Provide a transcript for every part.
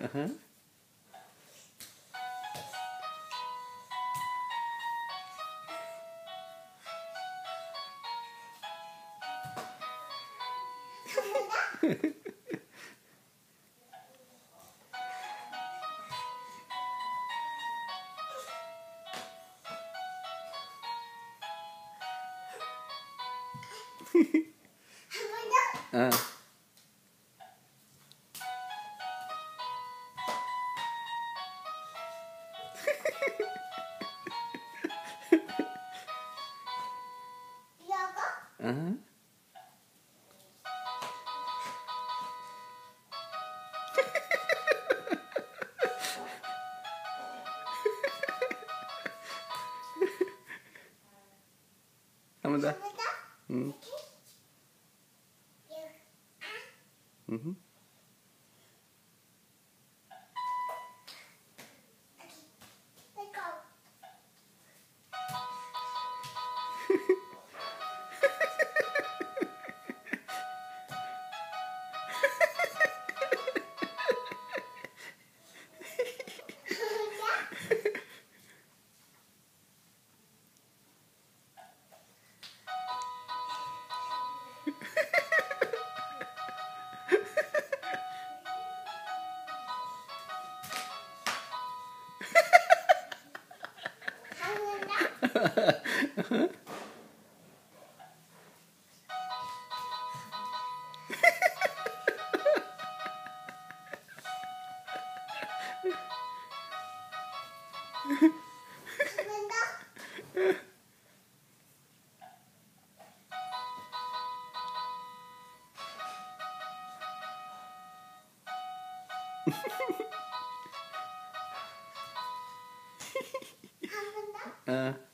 Uh-huh. 어. 어. 한번 더. 응. 음. 어.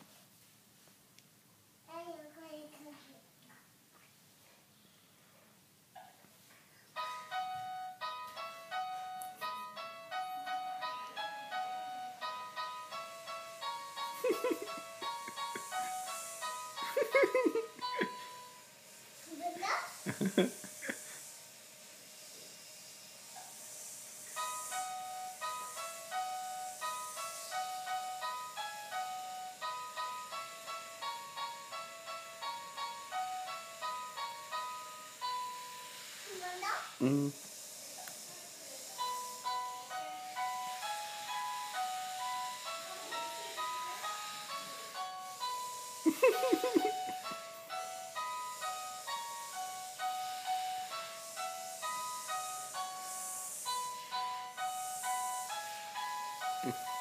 음. Mm-hmm.